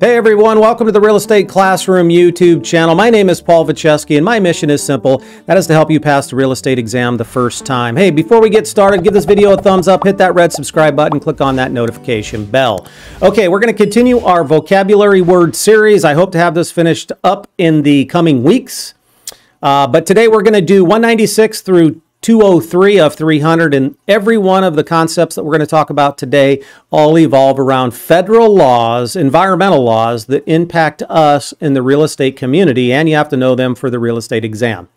Hey everyone, welcome to the Real Estate Classroom YouTube channel. My name is Paul Vacheski and my mission is simple. That is to help you pass the real estate exam the first time. Hey, before we get started, give this video a thumbs up, hit that red subscribe button, click on that notification bell. Okay, we're going to continue our vocabulary word series. I hope to have this finished up in the coming weeks. Uh, but today we're going to do 196 through 203 of 300, and every one of the concepts that we're going to talk about today all evolve around federal laws, environmental laws that impact us in the real estate community, and you have to know them for the real estate exam.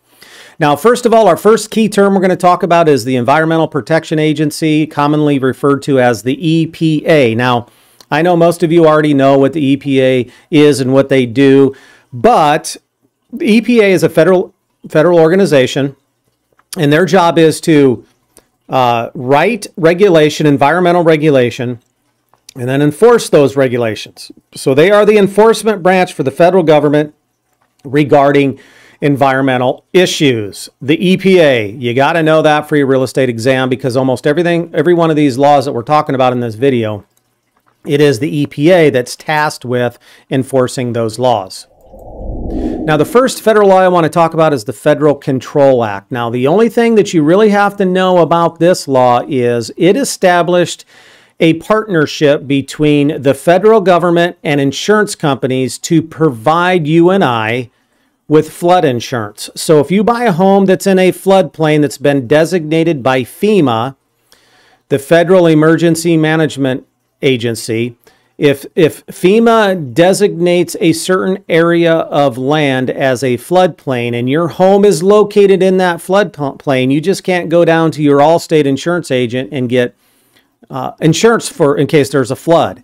Now, first of all, our first key term we're going to talk about is the Environmental Protection Agency, commonly referred to as the EPA. Now, I know most of you already know what the EPA is and what they do, but the EPA is a federal federal organization and their job is to uh, write regulation, environmental regulation, and then enforce those regulations. So they are the enforcement branch for the federal government regarding environmental issues. The EPA, you got to know that for your real estate exam because almost everything, every one of these laws that we're talking about in this video, it is the EPA that's tasked with enforcing those laws. Now, the first federal law I want to talk about is the Federal Control Act. Now, the only thing that you really have to know about this law is it established a partnership between the federal government and insurance companies to provide you and I with flood insurance. So if you buy a home that's in a floodplain that's been designated by FEMA, the Federal Emergency Management Agency, if if FEMA designates a certain area of land as a floodplain and your home is located in that floodplain, you just can't go down to your Allstate insurance agent and get uh, insurance for in case there's a flood.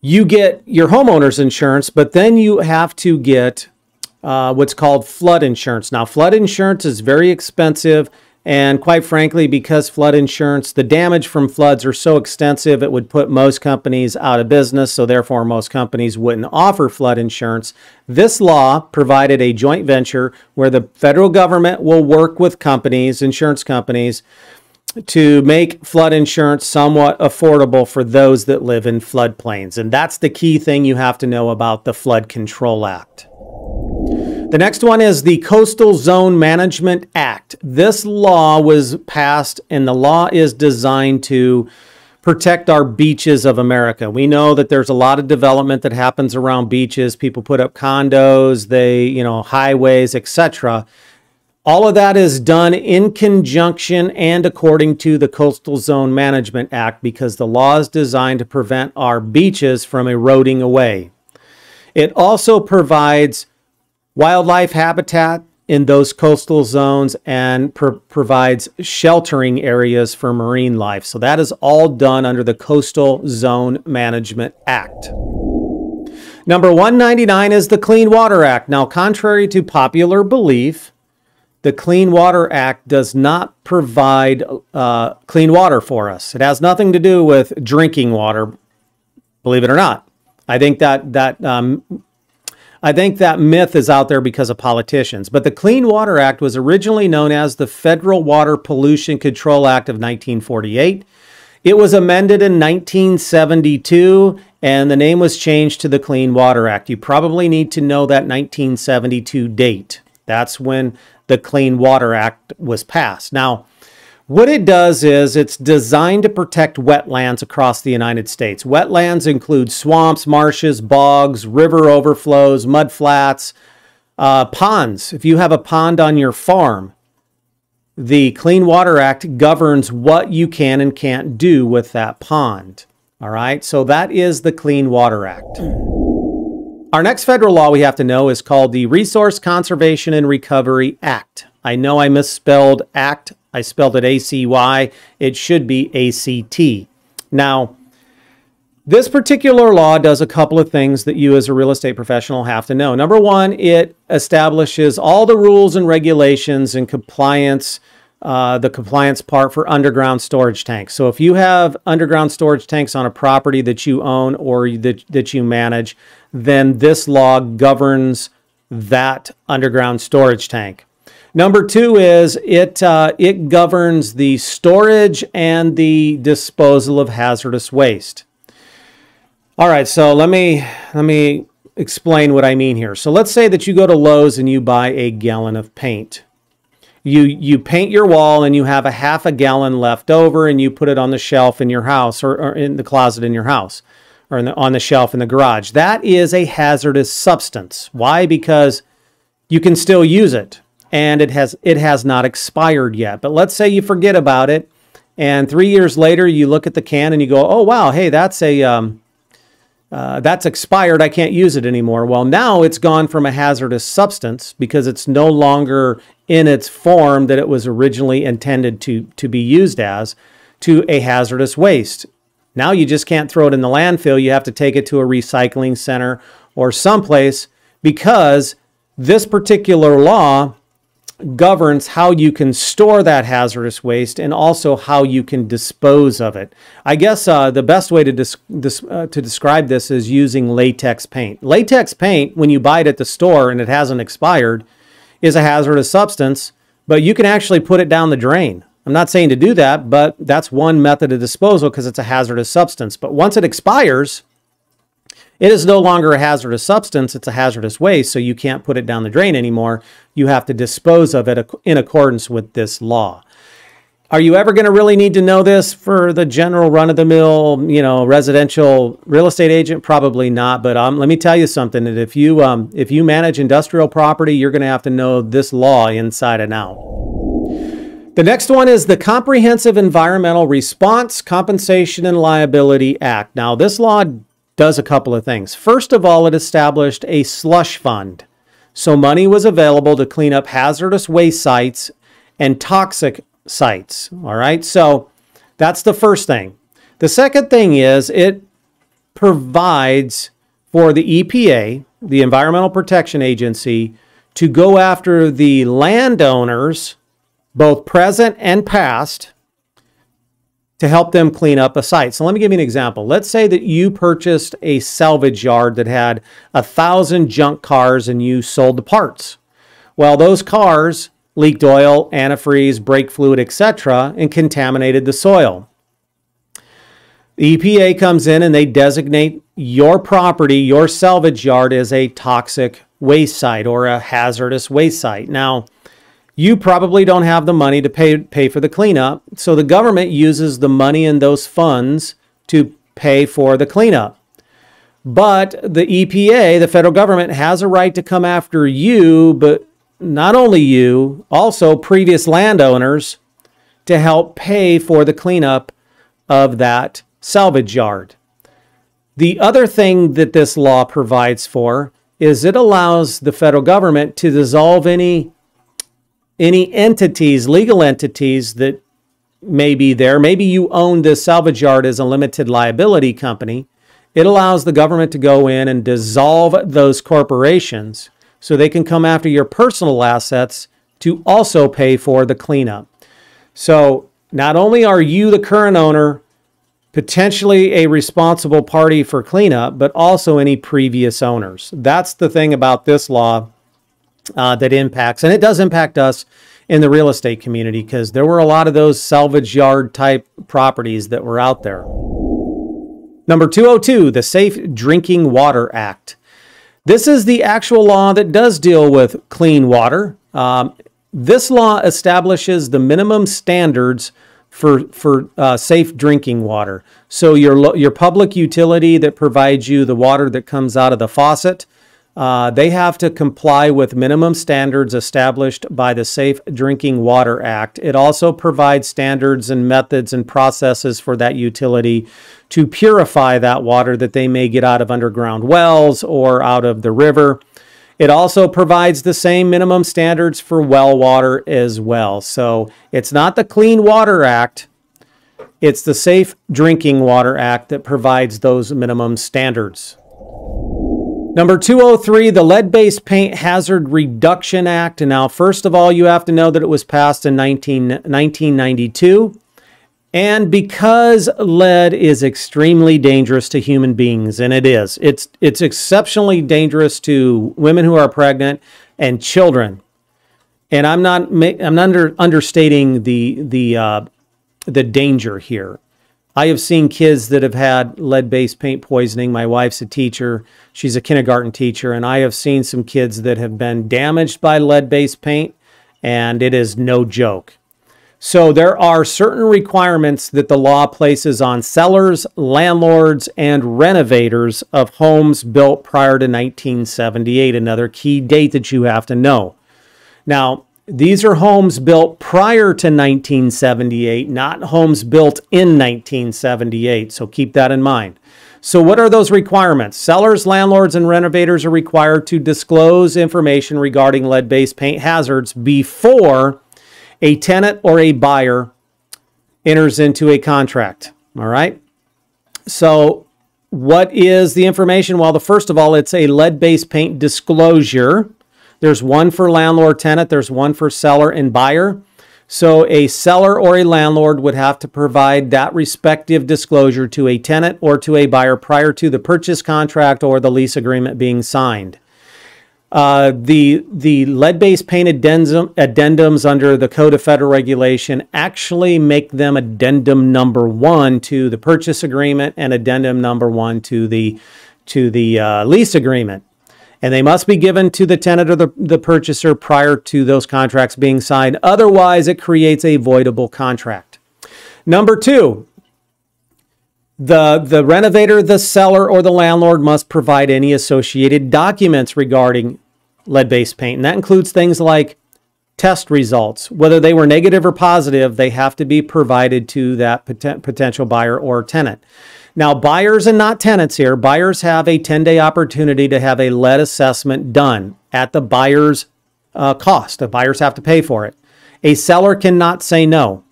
You get your homeowner's insurance, but then you have to get uh, what's called flood insurance. Now, flood insurance is very expensive. And quite frankly, because flood insurance, the damage from floods are so extensive, it would put most companies out of business. So, therefore, most companies wouldn't offer flood insurance. This law provided a joint venture where the federal government will work with companies, insurance companies, to make flood insurance somewhat affordable for those that live in floodplains. And that's the key thing you have to know about the Flood Control Act. The next one is the Coastal Zone Management Act. This law was passed, and the law is designed to protect our beaches of America. We know that there's a lot of development that happens around beaches. People put up condos, they, you know, highways, etc. All of that is done in conjunction and according to the Coastal Zone Management Act because the law is designed to prevent our beaches from eroding away. It also provides wildlife habitat in those coastal zones and pro provides sheltering areas for marine life. So that is all done under the Coastal Zone Management Act. Number 199 is the Clean Water Act. Now, contrary to popular belief, the Clean Water Act does not provide uh, clean water for us. It has nothing to do with drinking water, believe it or not. I think that that um, I think that myth is out there because of politicians. But the Clean Water Act was originally known as the Federal Water Pollution Control Act of 1948. It was amended in 1972 and the name was changed to the Clean Water Act. You probably need to know that 1972 date. That's when the Clean Water Act was passed. Now, what it does is it's designed to protect wetlands across the United States. Wetlands include swamps, marshes, bogs, river overflows, mud flats, uh, ponds. If you have a pond on your farm, the Clean Water Act governs what you can and can't do with that pond. All right, so that is the Clean Water Act. Our next federal law we have to know is called the Resource Conservation and Recovery Act. I know I misspelled act I spelled it A-C-Y. It should be A-C-T. Now, this particular law does a couple of things that you as a real estate professional have to know. Number one, it establishes all the rules and regulations and compliance, uh, the compliance part for underground storage tanks. So if you have underground storage tanks on a property that you own or that, that you manage, then this law governs that underground storage tank. Number two is it uh, it governs the storage and the disposal of hazardous waste. All right, so let me let me explain what I mean here. So let's say that you go to Lowe's and you buy a gallon of paint. You you paint your wall and you have a half a gallon left over and you put it on the shelf in your house or, or in the closet in your house or the, on the shelf in the garage. That is a hazardous substance. Why? Because you can still use it and it has it has not expired yet. But let's say you forget about it and three years later you look at the can and you go, oh wow, hey, that's a um, uh, that's expired. I can't use it anymore. Well, now it's gone from a hazardous substance because it's no longer in its form that it was originally intended to, to be used as to a hazardous waste. Now you just can't throw it in the landfill. You have to take it to a recycling center or someplace because this particular law governs how you can store that hazardous waste and also how you can dispose of it. I guess uh, the best way to, dis- uh, to describe this is using latex paint. Latex paint, when you buy it at the store and it hasn't expired, is a hazardous substance, but you can actually put it down the drain. I'm not saying to do that, but that's one method of disposal because it's a hazardous substance. But once it expires, it is no longer a hazardous substance, it's a hazardous waste, so you can't put it down the drain anymore. You have to dispose of it in accordance with this law. Are you ever going to really need to know this for the general run of the mill, you know, residential real estate agent? Probably not. But um, let me tell you something: that if you um, if you manage industrial property, you're going to have to know this law inside and out. The next one is the Comprehensive Environmental Response, Compensation, and Liability Act. Now, this law does a couple of things. First of all, it established a slush fund. So money was available to clean up hazardous waste sites and toxic sites. All right. So that's the first thing. The second thing is it provides for the EPA, the Environmental Protection Agency, to go after the landowners, both present and past, to help them clean up a site. So let me give you an example. Let's say that you purchased a salvage yard that had a thousand junk cars and you sold the parts. Well, those cars leaked oil, antifreeze, brake fluid, etc., and contaminated the soil. The EPA comes in and they designate your property, your salvage yard, as a toxic waste site or a hazardous waste site. Now, you probably don't have the money to pay pay for the cleanup. So the government uses the money in those funds to pay for the cleanup. But the EPA, the federal government, has a right to come after you, but not only you, also previous landowners to help pay for the cleanup of that salvage yard. The other thing that this law provides for is it allows the federal government to dissolve any any entities, legal entities that may be there. Maybe you own this salvage yard as a limited liability company. It allows the government to go in and dissolve those corporations so they can come after your personal assets to also pay for the cleanup. So not only are you the current owner, potentially a responsible party for cleanup, but also any previous owners. That's the thing about this law uh, that impacts, and it does impact us in the real estate community because there were a lot of those salvage yard type properties that were out there. Number 202, the Safe Drinking Water Act. This is the actual law that does deal with clean water. Um, this law establishes the minimum standards for for uh, safe drinking water. So your your public utility that provides you the water that comes out of the faucet uh, they have to comply with minimum standards established by the Safe Drinking Water Act. It also provides standards and methods and processes for that utility to purify that water that they may get out of underground wells or out of the river. It also provides the same minimum standards for well water as well. So it's not the Clean Water Act, it's the Safe Drinking Water Act that provides those minimum standards. Number 203, the Lead Based Paint Hazard Reduction Act. And now, first of all, you have to know that it was passed in 19, 1992. And because lead is extremely dangerous to human beings, and it is, it's, it's exceptionally dangerous to women who are pregnant and children. And I'm not, I'm not under, understating the, the, uh, the danger here. I have seen kids that have had lead based paint poisoning. My wife's a teacher, she's a kindergarten teacher, and I have seen some kids that have been damaged by lead based paint, and it is no joke. So there are certain requirements that the law places on sellers, landlords, and renovators of homes built prior to 1978, another key date that you have to know. Now, these are homes built prior to 1978, not homes built in 1978. So keep that in mind. So, what are those requirements? Sellers, landlords, and renovators are required to disclose information regarding lead based paint hazards before a tenant or a buyer enters into a contract. All right. So, what is the information? Well, the first of all, it's a lead based paint disclosure. There's one for landlord tenant, there's one for seller and buyer. So a seller or a landlord would have to provide that respective disclosure to a tenant or to a buyer prior to the purchase contract or the lease agreement being signed. Uh, the the lead-based paint addendum, addendums under the Code of Federal Regulation actually make them addendum number one to the purchase agreement and addendum number one to the to the uh, lease agreement and they must be given to the tenant or the, the purchaser prior to those contracts being signed. Otherwise, it creates a voidable contract. Number two, the, the renovator, the seller, or the landlord must provide any associated documents regarding lead based paint. And that includes things like test results. Whether they were negative or positive, they have to be provided to that potential buyer or tenant. Now, buyers and not tenants here, buyers have a 10 day opportunity to have a lead assessment done at the buyer's uh, cost. The buyers have to pay for it. A seller cannot say no.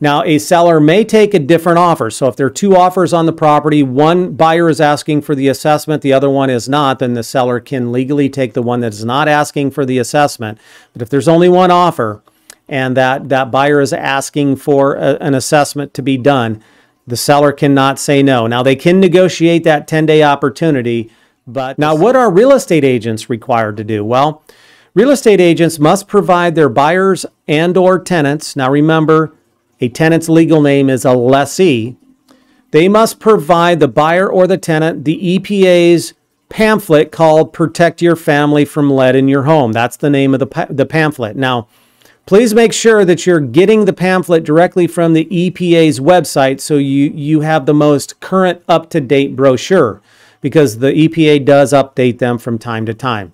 Now, a seller may take a different offer. So if there are two offers on the property, one buyer is asking for the assessment, the other one is not, then the seller can legally take the one that is not asking for the assessment. But if there's only one offer and that, that buyer is asking for a, an assessment to be done, the seller cannot say no. Now, they can negotiate that 10 day opportunity, but now what are real estate agents required to do? Well, real estate agents must provide their buyers and or tenants. Now, remember, a tenant's legal name is a lessee. They must provide the buyer or the tenant the EPA's pamphlet called Protect Your Family from Lead in Your Home. That's the name of the, the pamphlet. Now, Please make sure that you're getting the pamphlet directly from the EPA's website so you, you have the most current up-to-date brochure because the EPA does update them from time to time.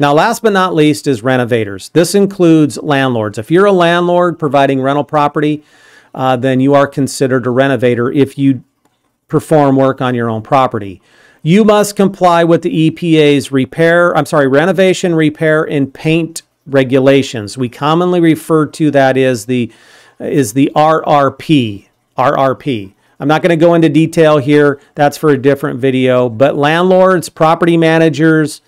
Now, last but not least is renovators. This includes landlords. If you're a landlord providing rental property, uh, then you are considered a renovator if you perform work on your own property. You must comply with the EPA's repair, I'm sorry, renovation, repair, and paint regulations. We commonly refer to that as the is the RRP. RRP. I'm not going to go into detail here. That's for a different video. But landlords, property managers,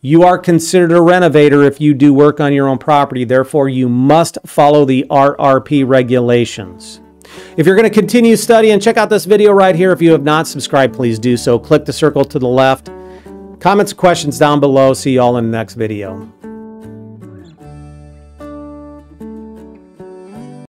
you are considered a renovator if you do work on your own property. Therefore, you must follow the RRP regulations. If you're going to continue studying, check out this video right here. If you have not subscribed, please do so. Click the circle to the left. Comments, questions down below. See you all in the next video.